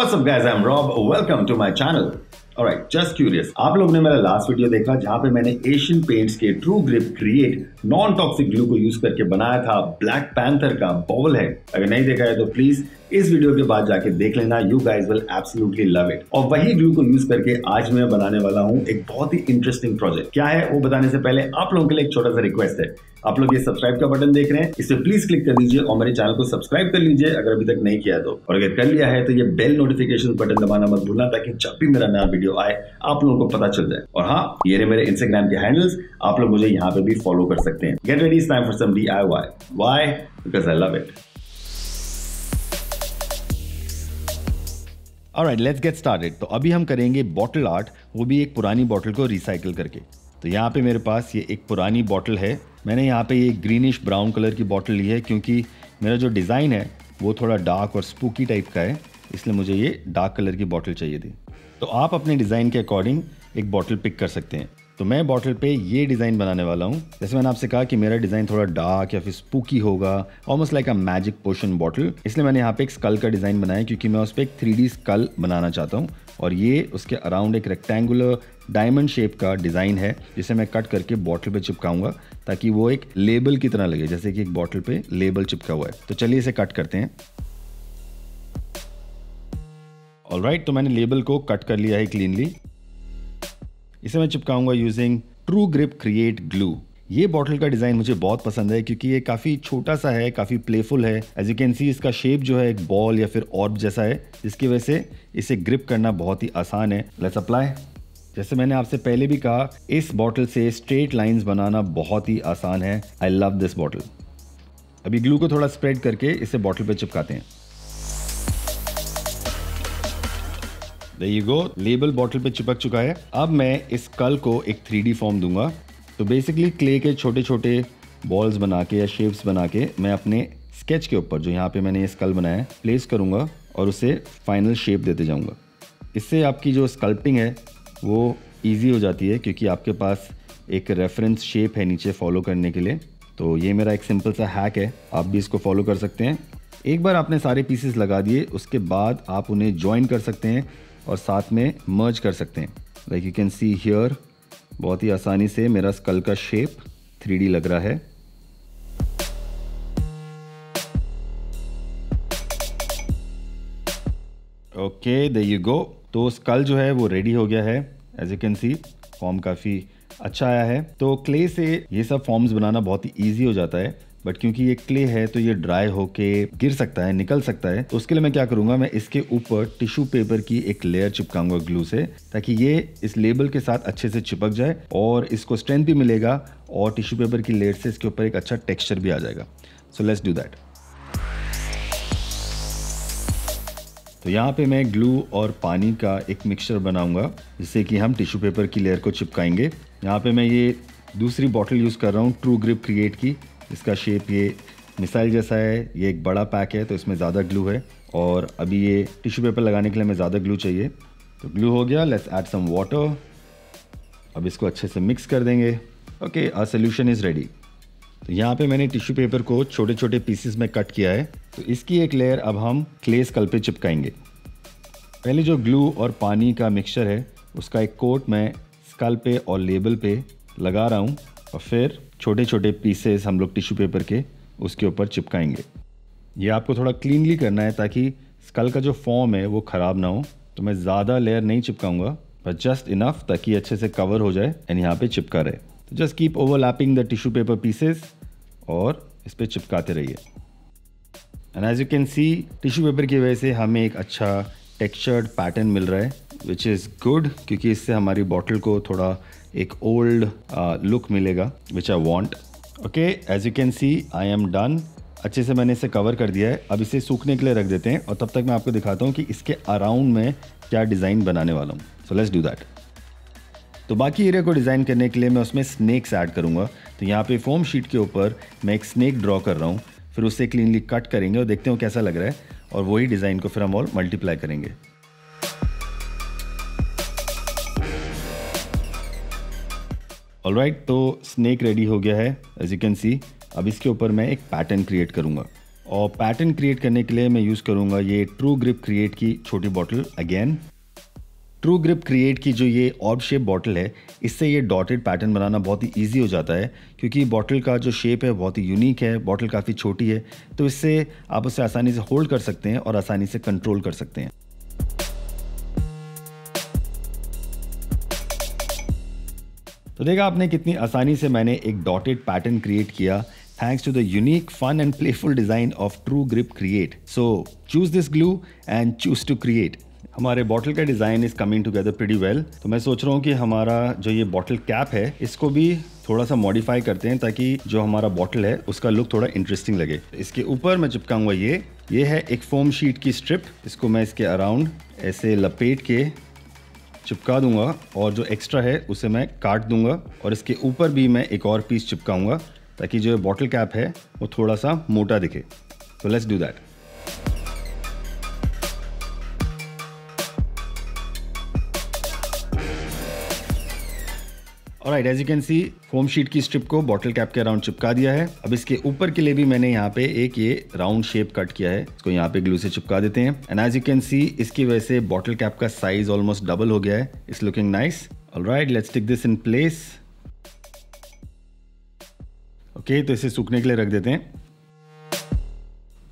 What's up guys, I'm Rob. Welcome to my channel. Alright, just curious. आप लोगों ने मेरा लास्ट वीडियो देखा जहाँ पे मैंने एशियन पेंट्स के true grip create non toxic glue को यूज़ करके बनाया था ब्लैक पैंथर का बॉल है अगर नहीं देखा है तो प्लीज़ इस वीडियो के बाद जाके देख लेना। You guys will absolutely love it और वही ग्लू को यूज़ करके आज मैं बनाने वाला हूँ एक बहुत ही इंटरेस्टिंग प्रोजेक्ट क्या है? वो बताने से पहले आप लोगों के लिए एक छोटा सा रिक्वेस्ट है। आप लोग ये सब्सक्राइब का बटन देख रहे हैं। इसे प्लीज़ क्लिक कर दीजिए और मेरे चैनल को सब्सक्राइब कर लीजिए अगर अभी तक नहीं किया तो। और अगर कर लिया है तो ये बेल नोटिफिकेशन बटन दबाना मत भूलना ताकि जब भी मेरा नया वीडियो आए, आप लोगों को पता चल जाए। और हाँ ये रहे मेरे इंस्टाग्राम के हैंडल्स आप लोग मुझे यहाँ पे भी फॉलो कर सकते हैं। Get ready time for some D I Y Y because I love it alright let's get started तो अभी हम करेंगे बॉटल आर्ट वो भी एक पुरानी बॉटल को रिसाइकिल करके। तो यहाँ पे मेरे पास ये एक पुरानी बॉटल है। मैंने यहाँ पे ये ग्रीनिश ब्राउन कलर की बॉटल ली है, क्योंकि मेरा जो डिज़ाइन है, वो थोड़ा डार्क और स्पूकी टाइप का है, इसलिए मुझे ये डार्क कलर की बॉटल चाहिए थी। तो आप अपने डिज़ाइन के अकॉर्डिंग एक बॉटल पिक कर सकते हैं। तो मैं बॉटल पे ये डिज़ाइन बनाने वाला हूँ। जैसे मैंने आपसे कहा कि मेरा डिज़ाइन थोड़ा डार्क या फिर स्पूकी होगा almost like a magic potion bottle इसलिए मैंने यहाँ पे एक स्कल का डिज़ाइन बनाया क्योंकि मैं उस पर एक थ्री डी स्कल बनाना चाहता हूँ। और ये उसके अराउंड एक रेक्टेंगुलर डायमंड शेप का डिज़ाइन है, जिसे मैं कट करके बॉटल पे चिपकाऊँगा, ताकि वो एक लेबल की तरह लगे, जैसे कि एक बॉटल पे लेबल चिपका हुआ है। तो चलिए इसे कट करते हैं। ऑल राइट तो मैंने लेबल को कट कर लिया है क्लीनली इसे मैं चिपकाऊँगा using True Grip Create glue ये बॉटल का डिज़ाइन मुझे बहुत पसंद है क्योंकि ये काफ़ी छोटा सा है, काफ़ी प्लेफुल है। एज यू कैन सी इसका शेप जो है एक बॉल या फिर ऑर्ब जैसा है। जिसकी वजह से इसे ग्रिप करना बहुत ही आसान है। लेट्स अप्लाई जैसे मैंने आपसे पहले भी कहा, इस बॉटल से स्ट्रेट लाइंस बनाना बहुत ही आसान है। आई लव दिस बॉटल अभी ग्लू को थोड़ा स्प्रेड करके इसे बॉटल पर चिपकाते हैं। यू गो लेबल बॉटल पे चिपक चुका है। अब मैं इस कल को एक थ्री फॉर्म दूँगा। तो बेसिकली क्ले के छोटे छोटे बॉल्स बना के या शेप्स बना के मैं अपने स्केच के ऊपर, जो यहाँ पे मैंने ये स्कल बनाया है प्लेस करूँगा और उसे फाइनल शेप देते जाऊँगा। इससे आपकी जो स्कल्पिंग है, वो ईजी हो जाती है क्योंकि आपके पास एक रेफरेंस शेप है नीचे फॉलो करने के लिए। तो ये मेरा एक सिंपल सा हैक है। आप भी इसको फॉलो कर सकते हैं। एक बार आपने सारे पीसेस लगा दिए, उसके बाद आप उन्हें ज्वाइन कर सकते हैं। और साथ में मर्ज कर सकते हैं। Like you can see here बहुत ही आसानी से मेरा स्कल का शेप थ्री लग रहा है। ओके द यू गो तो स्कल जो है वो रेडी हो गया है। As you can see form काफ़ी अच्छा आया है। तो क्ले से ये सब फॉर्म्स बनाना बहुत ही ईजी हो जाता है। बट क्योंकि ये क्ले है तो ये ड्राई होके गिर सकता है, निकल सकता है तो उसके लिए मैं क्या करूँगा, मैं इसके ऊपर टिश्यू पेपर की एक लेयर चिपकाऊँगा ग्लू से, ताकि ये इस लेबल के साथ अच्छे से चिपक जाए और इसको स्ट्रेंथ भी मिलेगा और टिश्यू पेपर की लेयर से इसके ऊपर एक अच्छा टेक्स्चर भी आ जाएगा। सो लेट्स डू दैट तो यहाँ पे मैं ग्लू और पानी का एक मिक्सचर बनाऊँगा, जिससे कि हम टिश्यू पेपर की लेयर को चिपकाएँगे। यहाँ पे मैं ये दूसरी बॉटल यूज़ कर रहा हूँ ट्रू ग्रिप क्रिएट की। इसका शेप ये मिसाइल जैसा है, ये एक बड़ा पैक है तो इसमें ज़्यादा ग्लू है। और अभी ये टिश्यू पेपर लगाने के लिए हमें ज़्यादा ग्लू चाहिए। तो ग्लू हो गया लेट्स ऐड सम वाटर अब इसको अच्छे से मिक्स कर देंगे। Okay ah solution is ready तो यहाँ पे मैंने टिश्यू पेपर को छोटे छोटे पीसेस में कट किया है। तो इसकी एक लेयर अब हम क्ले स्कल पे चिपकाएँगे। पहले जो ग्लू और पानी का मिक्सचर है, उसका एक कोट मैं स्कल पे और लेबल पे लगा रहा हूँ। और फिर छोटे छोटे पीसेस हम लोग टिश्यू पेपर के उसके ऊपर चिपकाएँगे। ये आपको थोड़ा क्लीनली करना है ताकि स्कल का जो फॉर्म है वो ख़राब ना हो। तो मैं ज़्यादा लेयर नहीं चिपकाऊँगा बट जस्ट इनफ ताकि अच्छे से कवर हो जाए एंड यहाँ पे चिपका रहे। तो just keep overlapping the tissue paper pieces और इस पर चिपकाते रहिए। And as you can see tissue paper की वजह से हमें एक अच्छा टेक्सचर्ड पैटर्न मिल रहा है विच इज़ गुड क्योंकि इससे हमारी बॉटल को थोड़ा एक ओल्ड लुक मिलेगा which I want okay as you can see I am done अच्छे से मैंने इसे कवर कर दिया है। अब इसे सूखने के लिए रख देते हैं, और तब तक मैं आपको दिखाता हूँ कि इसके अराउंड में क्या डिज़ाइन बनाने वाला हूँ। सो लेट्स डू दैट तो बाकी एरिया को डिज़ाइन करने के लिए मैं उसमें स्नैक्स ऐड करूँगा। तो यहाँ पे फोम शीट के ऊपर मैं एक स्नैक ड्रॉ कर रहा हूँ। फिर उसे क्लीनली कट करेंगे और देखते हो कैसा लग रहा है। और वही डिज़ाइन को फिर हम और मल्टीप्लाई करेंगे। ऑल राइट right, तो स्नेक रेडी हो गया है एज यू कैन सी अब इसके ऊपर मैं एक पैटर्न क्रिएट करूँगा। और पैटर्न क्रिएट करने के लिए मैं यूज़ करूँगा ये ट्रू ग्रिप क्रिएट की छोटी bottle again True Grip Create की जो ये ऑर्ब शेप बॉटल है, इससे ये डॉटेड पैटर्न बनाना बहुत ही ईजी हो जाता है, क्योंकि बॉटल का जो शेप है बहुत ही यूनिक है बॉटल काफ़ी छोटी है तो इससे आप उसे आसानी से होल्ड कर सकते हैं और आसानी से कंट्रोल कर सकते हैं। तो देखा आपने कितनी आसानी से मैंने एक डॉटेड पैटर्न क्रिएट किया thanks to the unique fun and playful design of True Grip Create so choose this glue and choose to create हमारे बॉटल का design is coming together pretty well तो मैं सोच रहा हूँ कि हमारा जो ये बॉटल कैप है, इसको भी थोड़ा सा मॉडिफाई करते हैं ताकि जो हमारा बॉटल है, उसका लुक थोड़ा इंटरेस्टिंग लगे। इसके ऊपर मैं चिपकाऊँगा ये। ये है एक फोम शीट की स्ट्रिप इसको मैं इसके अराउंड ऐसे लपेट के चिपका दूँगा और जो एक्स्ट्रा है, उसे मैं काट दूँगा और इसके ऊपर भी मैं एक और पीस चिपकाऊँगा ताकि जो बॉटल कैप है, वो थोड़ा सा मोटा दिखे। तो लेट्स डू दैट और right as you can see foam sheet की स्ट्रिप को बॉटल कैप के अराउंड चिपका दिया है। अब इसके ऊपर के लिए भी मैंने यहाँ पे एक ये राउंड शेप कट किया है। इसको यहाँ पे ग्लू से चिपका देते हैं। And as you can see इसकी वजह से बॉटल कैप का साइज़ ऑलमोस्ट डबल हो गया है। It's looking nice all right let's tick this in place okay तो इसे सूखने के लिए रख देते हैं।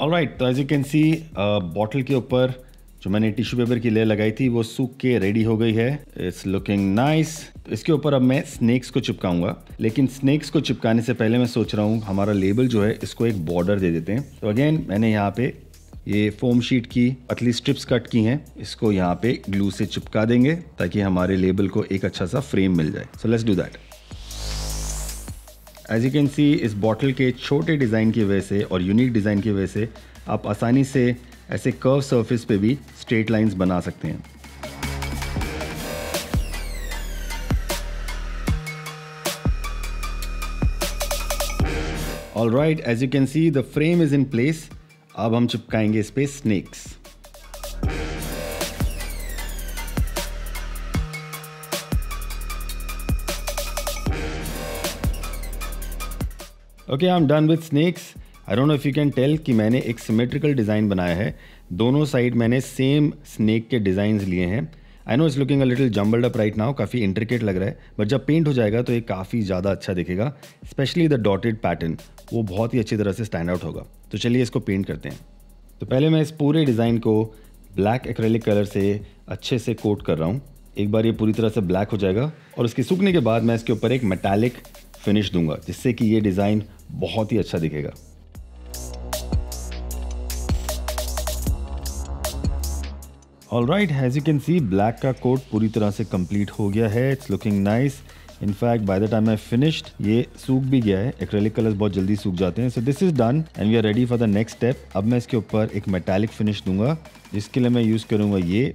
ऑल राइट तो as you can see bottle के ऊपर जो मैंने टिश्यू पेपर की लेयर लगाई थी, वो सूख के रेडी हो गई है। इट्स लुकिंग नाइस इसके ऊपर अब मैं स्नेक्स को चिपकाऊँगा। लेकिन स्नेक्स को चिपकाने से पहले मैं सोच रहा हूँ, हमारा लेबल जो है, इसको एक बॉर्डर दे देते हैं। तो अगेन मैंने यहाँ पे ये फोम शीट की पतली स्ट्रिप्स कट की हैं। इसको यहाँ पे ग्लू से चिपका देंगे, ताकि हमारे लेबल को एक अच्छा सा फ्रेम मिल जाए। So let's do that as you can see इस बॉटल के छोटे डिज़ाइन की वजह से और यूनिक डिज़ाइन की वजह से आप आसानी से ऐसे कर्व सरफेस पे भी स्ट्रेट लाइंस बना सकते हैं। All right as you can see the frame is in place अब हम चिपकाएँगे इस पे snakes okay I am done with snakes I don't know if you can tell कि मैंने एक सिमेट्रिकल डिज़ाइन बनाया है। दोनों साइड मैंने सेम स्नेक के डिज़ाइंस लिए हैं। I know it's looking a little jumbled up right now काफ़ी इंट्रिकेट लग रहा है बट जब पेंट हो जाएगा तो ये काफ़ी ज़्यादा अच्छा दिखेगा स्पेशली द डॉटेड पैटर्न वो बहुत ही अच्छी तरह से स्टैंड आउट होगा। तो चलिए इसको पेंट करते हैं। तो पहले मैं इस पूरे डिज़ाइन को ब्लैक एक्रेलिक कलर से अच्छे से कोट कर रहा हूँ। एक बार ये पूरी तरह से ब्लैक हो जाएगा और उसके सूखने के बाद मैं इसके ऊपर एक मेटालिक फिनिश दूँगा, जिससे कि ये डिज़ाइन बहुत ही अच्छा दिखेगा। All right as you can see black का कोट पूरी तरह से कंप्लीट हो गया है. It's looking nice in fact by the time I finished ये सूख भी गया है. एक्रेलिक कलर्स बहुत जल्दी सूख जाते हैं. So this is done and we are ready for the next step अब मैं इसके ऊपर एक मेटालिक फिनिश दूँगा. जिसके लिए मैं यूज़ करूँगा ये.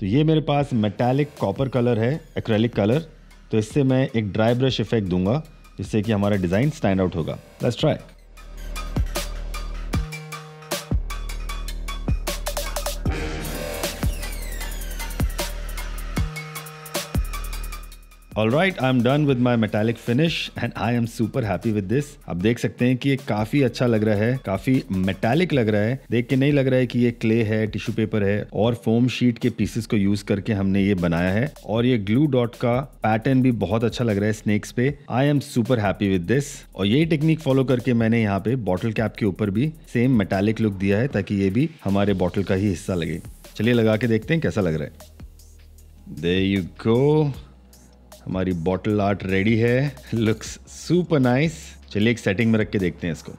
तो ये मेरे पास मेटालिक कॉपर कलर है एक्रेलिक कलर तो इससे मैं एक ड्राई ब्रश इफ़ेक्ट दूँगा. जिससे कि हमारा डिज़ाइन स्टैंड आउट होगा. Let's try all right I am done with my metallic finish and I am super happy with this आप देख सकते हैं कि ये काफ़ी अच्छा लग रहा है, काफ़ी मेटालिक लग रहा है। देख के नहीं लग रहा है कि ये क्ले है टिश्यू पेपर है और फोम शीट के पीसेस को यूज़ करके हमने ये बनाया है। और ये ग्लू डॉट का पैटर्न भी बहुत अच्छा लग रहा है स्नेक्स पे। I am super happy with this और यही टेक्निक फॉलो करके मैंने यहाँ पे बॉटल कैप के ऊपर भी सेम मेटालिक लुक दिया है ताकि ये भी हमारे बॉटल का ही हिस्सा लगे। चलिए लगा के देखते हैं कैसा लग रहा है। दे यू गो हमारी बॉटल आर्ट रेडी है लुक्स सुपर नाइस चलिए एक सेटिंग में रख के देखते हैं इसको।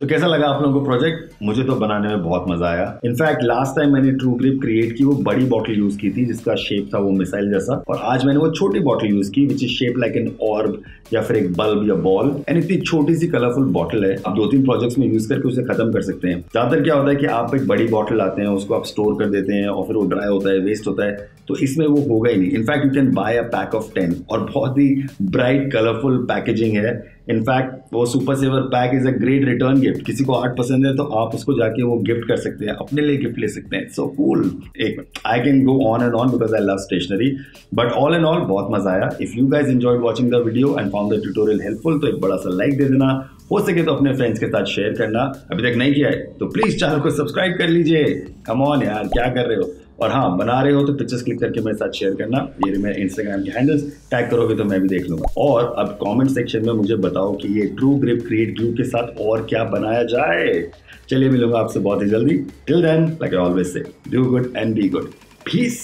तो कैसा लगा आप लोगों को प्रोजेक्ट मुझे तो बनाने में बहुत मज़ा आया। इनफैक्ट लास्ट टाइम मैंने ट्रू ग्रिप क्रिएट की, वो बड़ी बॉटल यूज़ की थी, जिसका शेप था वो मिसाइल जैसा। और आज मैंने वो छोटी बॉटल यूज़ की which is shape like an orb या फिर एक बल्ब या बॉल एंड इतनी छोटी सी कलरफुल बॉटल है। आप दो तीन प्रोजेक्ट्स में यूज़ करके उसे खत्म कर सकते हैं। ज़्यादातर क्या होता है कि आप एक बड़ी बॉटल लाते हैं, उसको आप स्टोर कर देते हैं और फिर वो ड्राई होता है वेस्ट होता है। तो इसमें वो होगा ही नहीं। In fact you can buy a pack of ten और बहुत ही ब्राइट कलरफुल पैकेजिंग है। इनफैक्ट वो super saver pack is a great return gift किसी को आर्ट पसंद है तो आप उसको जाके वो गिफ्ट कर सकते हैं, अपने लिए गिफ्ट ले सकते हैं. सो कूल एक I can go on and on because I love stationery but all and all बहुत मज़ा आया. If you guys enjoyed watching the video and found the tutorial helpful तो एक बड़ा सा लाइक दे देना. हो सके तो अपने फ्रेंड्स के साथ शेयर करना. अभी तक नहीं किया है तो प्लीज़ चैनल को सब्सक्राइब कर लीजिए. कम ऑन यार, क्या कर रहे हो? और हाँ बना रहे हो तो पिक्चर्स क्लिक करके मेरे साथ शेयर करना। ये मेरे इंस्टाग्राम के हैंडल्स टैग करोगे तो मैं भी देख लूँगा। और अब कमेंट सेक्शन में मुझे बताओ कि ये ट्रू ग्रिप क्रिएट ग्रू के साथ और क्या बनाया जाए। चलिए मिलूँगा आपसे बहुत ही जल्दी। Till then like always say do good and be good peace